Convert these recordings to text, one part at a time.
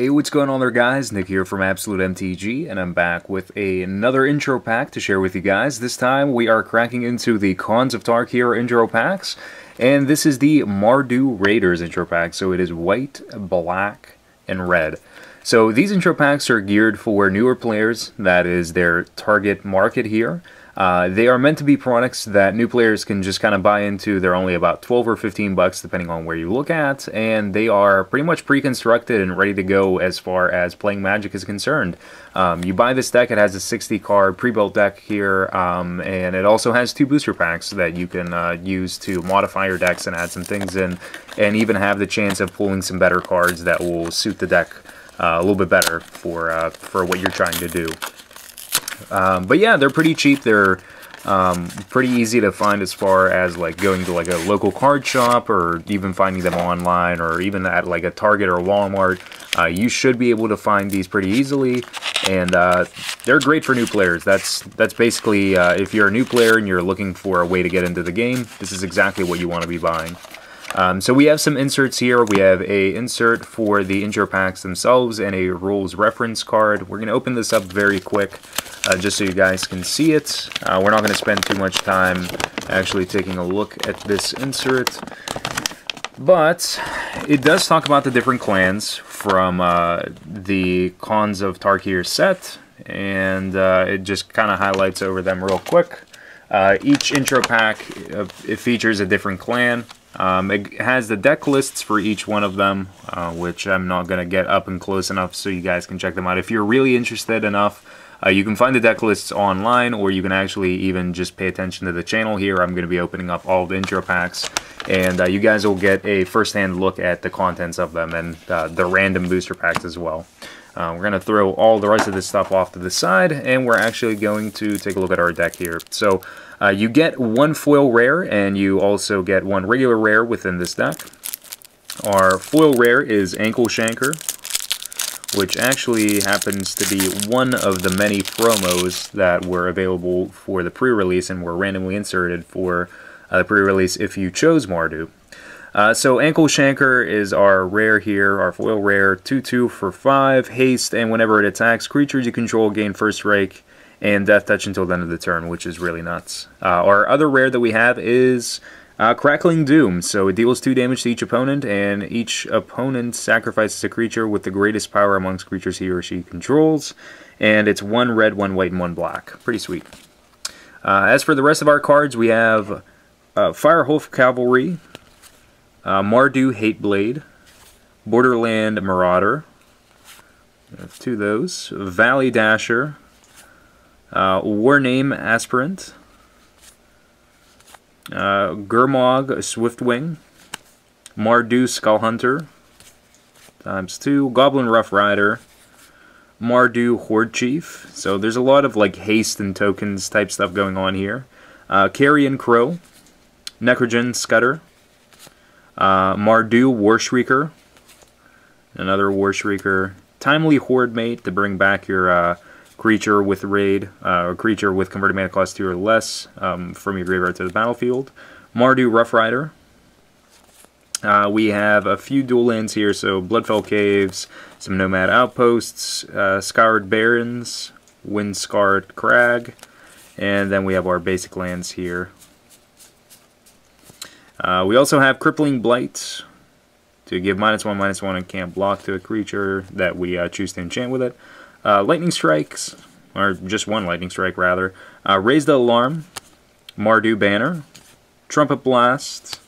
Hey, what's going on there guys? Nick here from Absolute MTG, and I'm back with a, another intro pack to share with you guys. This time we are cracking into the Khans of Tarkir intro packs, and this is the Mardu Raiders intro pack, so it is white, black, and red. So these intro packs are geared for newer players, that is their target market here. Uh, they are meant to be products that new players can just kind of buy into. They're only about 12 or 15 bucks depending on where you look at, and they are pretty much pre-constructed and ready to go as far as playing Magic is concerned. Um, you buy this deck, it has a 60 card pre-built deck here, um, and it also has two booster packs that you can uh, use to modify your decks and add some things in, and even have the chance of pulling some better cards that will suit the deck uh, a little bit better for, uh, for what you're trying to do. Um, but yeah, they're pretty cheap. They're um, pretty easy to find as far as like going to like a local card shop or even finding them online or even at like a Target or Walmart. Uh, you should be able to find these pretty easily, and uh, they're great for new players. That's that's basically uh, if you're a new player and you're looking for a way to get into the game, this is exactly what you want to be buying. Um, so we have some inserts here. We have a insert for the intro packs themselves and a rules reference card. We're going to open this up very quick uh, just so you guys can see it. Uh, we're not going to spend too much time actually taking a look at this insert. But it does talk about the different clans from uh, the Khans of Tarkir set, and uh, it just kind of highlights over them real quick. Uh, each intro pack, uh, it features a different clan. Um, it has the deck lists for each one of them, uh, which I'm not going to get up and close enough so you guys can check them out. If you're really interested enough, uh, you can find the deck lists online, or you can actually even just pay attention to the channel here. I'm going to be opening up all the intro packs, and uh, you guys will get a first-hand look at the contents of them and uh, the random booster packs as well. Uh, we're going to throw all the rest of this stuff off to the side, and we're actually going to take a look at our deck here. So uh, you get one foil rare, and you also get one regular rare within this deck. Our foil rare is Ankle Shanker, which actually happens to be one of the many promos that were available for the pre-release and were randomly inserted for uh, the pre-release if you chose Mardu. Uh, so Ankle Shanker is our rare here, our foil rare, 2-2 for 5, haste, and whenever it attacks creatures you control gain first strike and death touch until the end of the turn, which is really nuts. Uh, our other rare that we have is uh, Crackling Doom. So it deals 2 damage to each opponent, and each opponent sacrifices a creature with the greatest power amongst creatures he or she controls. And it's 1 red, 1 white, and 1 black. Pretty sweet. Uh, as for the rest of our cards, we have uh, Firehoof Cavalry, uh, Mardu Hateblade, Borderland Marauder, two of those, Valley Dasher, uh, Warname Aspirant, uh, Gurmag Swiftwing, Mardu Skullhunter, times two, Goblin Rough Rider, Mardu Horde Chief. So there's a lot of like haste and tokens type stuff going on here. Uh, Carrion Crow, Necrogen Scudder, uh, Mardu Warshrieker, another Warshrieker, Timely Horde Mate to bring back your uh, creature with raid, uh, or creature with converted mana cost 2 or less um, from your graveyard to the battlefield. Mardu Rough Rider. Uh, we have a few dual lands here, so Bloodfell Caves, some Nomad Outposts, uh, Scoured Barrens, Windscarred Crag, and then we have our basic lands here. Uh, we also have Crippling Blight to give minus one, minus one, and can't block to a creature that we uh, choose to enchant with it. Uh, lightning Strikes, or just one Lightning Strike rather. Uh, Raise the Alarm, Mardu Banner, Trumpet Blast,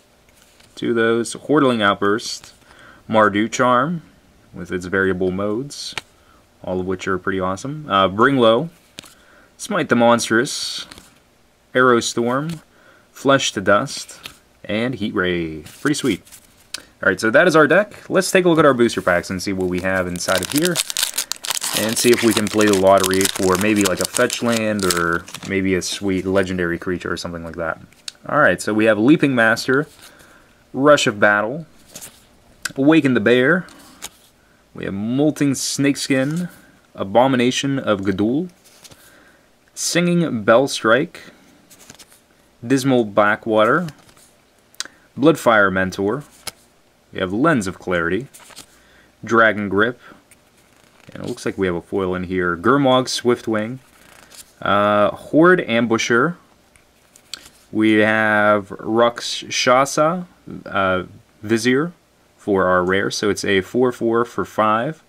two of those. Hordeling Outburst, Mardu Charm, with its variable modes, all of which are pretty awesome. Uh, Bring Low, Smite the Monstrous, Arrow Storm, Flesh to Dust, and Heat Ray. Pretty sweet. Alright, so that is our deck. Let's take a look at our booster packs and see what we have inside of here. And see if we can play the lottery for maybe like a fetch land or maybe a sweet legendary creature or something like that. Alright, so we have Leaping Master, Rush of Battle, Awaken the Bear, we have Molting Snakeskin, Abomination of Gudul, Singing Bell Strike, Dismal Backwater, Bloodfire Mentor, we have Lens of Clarity, Dragon Grip, And it looks like we have a foil in here. Gurmag Swiftwing. Uh, Horde Ambusher. We have Rakshasa uh, Vizier for our rare. So it's a 4-4 for 5.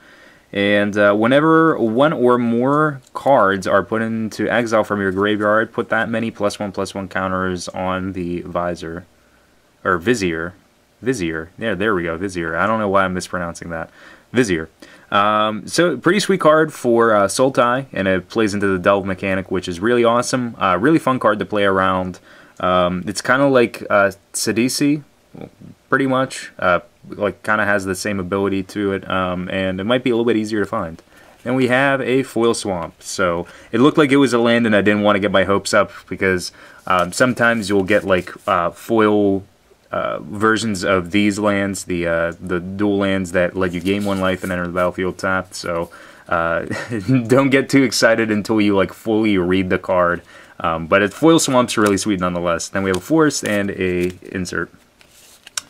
And uh, whenever one or more cards are put into exile from your graveyard, put that many plus one plus one counters on the visor. Or Vizier. Vizier. Yeah, there we go, Vizier. I don't know why I'm mispronouncing that. Vizier. Um, so, pretty sweet card for uh, Sultai, and it plays into the Delve mechanic, which is really awesome. Uh, really fun card to play around. Um, it's kind of like uh, Sidisi, pretty much. Uh, like kind of has the same ability to it, um, and it might be a little bit easier to find. Then we have a foil swamp. So it looked like it was a land, and I didn't want to get my hopes up because um, sometimes you'll get like uh, foil uh, versions of these lands, the uh, the dual lands that let you gain one life and enter the battlefield tapped. So uh, don't get too excited until you like fully read the card. Um, but it, foil swamp's really sweet nonetheless. Then we have a forest and a insert.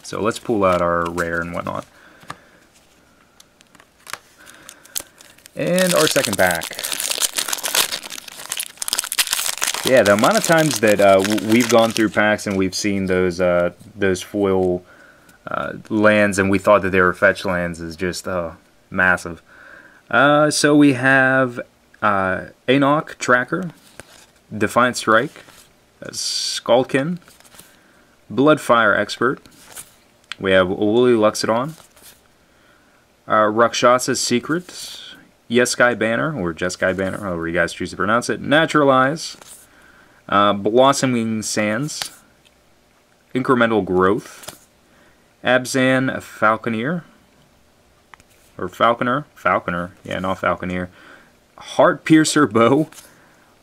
So let's pull out our rare and whatnot. And our second pack. Yeah, the amount of times that uh, we've gone through packs and we've seen those uh, those foil uh, lands and we thought that they were fetch lands is just uh, massive. Uh, so we have uh, Tracker, Defiant Strike, Skullkin, Bloodfire Expert, we have Woolly Loxodon, uh, Rakshasa's Yes Jeskai Banner, or Jeskai Banner, however you guys choose to pronounce it, Naturalize, uh, Blossoming Sands, Incremental Growth, Abzan Falconeer, or Falconer, Falconer, yeah, not Falconeer, Heart Piercer Bow,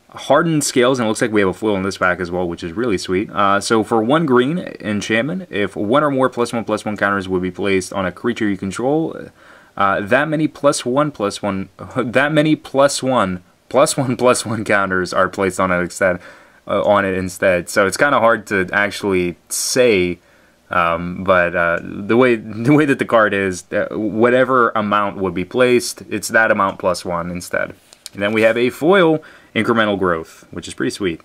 hardened scales, and it looks like we have a foil in this pack as well, which is really sweet. Uh, so for one green enchantment, if one or more plus one plus one counters would be placed on a creature you control, uh, that many plus one plus one, that many plus one plus one plus one counters are placed on it instead. Uh, on it instead, so it's kind of hard to actually say. Um, but uh, the way the way that the card is, uh, whatever amount would be placed, it's that amount plus one instead. And then we have a foil incremental growth, which is pretty sweet.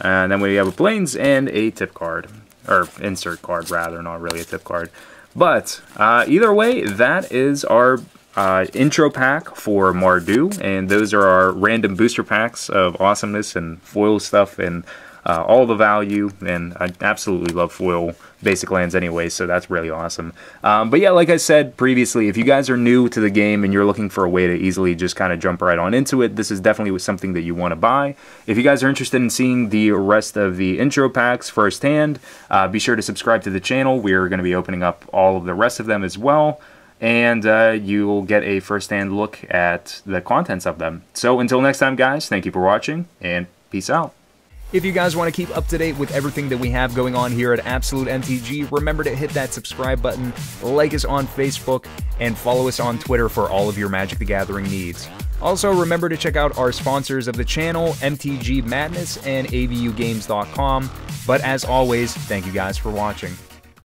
And then we have a Plains and a tip card, or insert card rather, not really a tip card. But uh, either way, that is our uh, intro pack for Mardu, and those are our random booster packs of awesomeness and foil stuff and uh, all the value, and I absolutely love foil basic lands anyway, so that's really awesome. Um, but yeah, like I said previously, if you guys are new to the game and you're looking for a way to easily just kind of jump right on into it, this is definitely something that you want to buy. If you guys are interested in seeing the rest of the intro packs firsthand, uh, be sure to subscribe to the channel. We're going to be opening up all of the rest of them as well and uh, you'll get a first-hand look at the contents of them. So until next time, guys, thank you for watching, and peace out. If you guys want to keep up to date with everything that we have going on here at Absolute MTG, remember to hit that subscribe button, like us on Facebook, and follow us on Twitter for all of your Magic the Gathering needs. Also, remember to check out our sponsors of the channel, MTG Madness and ABUGames.com. But as always, thank you guys for watching.